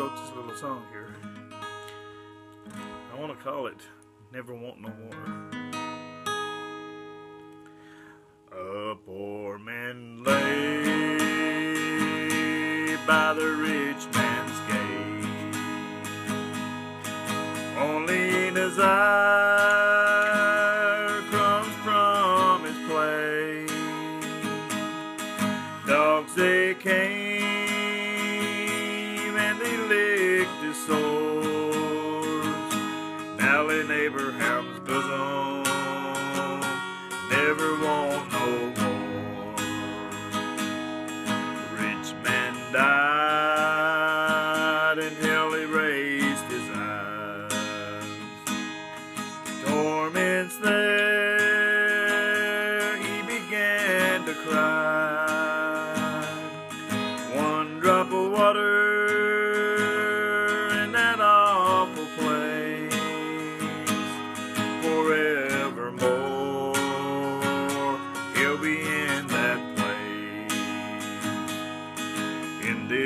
wrote this little song here. I want to call it Never Want No More. A poor man lay by the rich man's gate, only desire crumbs from his plate. Dogs they came In Abraham's bosom, never want no more. Rich man died and hell he raised his eyes. Torments there, he began to cry.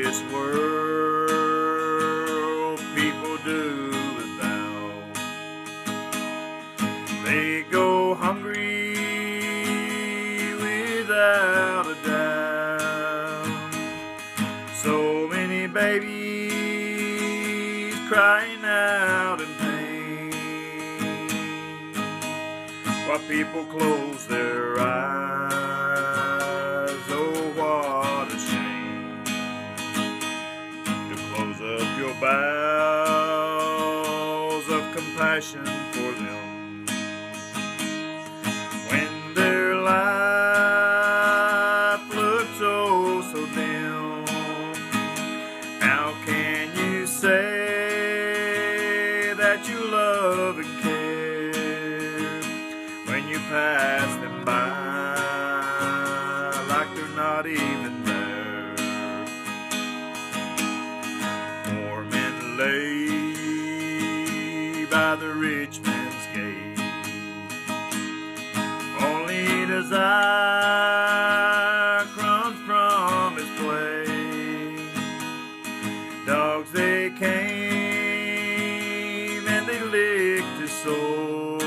This world, people do without. They go hungry without a doubt. So many babies crying out in pain while people close their eyes. Your bowels of compassion for them when their life looks oh so dim. How can you say that you love and care when you pass them by lay by the rich man's gate, only desire crumbs from his plate. Dogs they came and they licked his sores.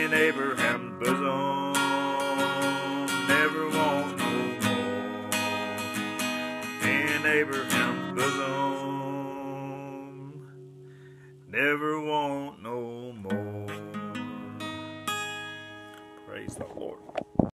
In Abraham's bosom, Abraham alone. Never want no more. Praise the Lord.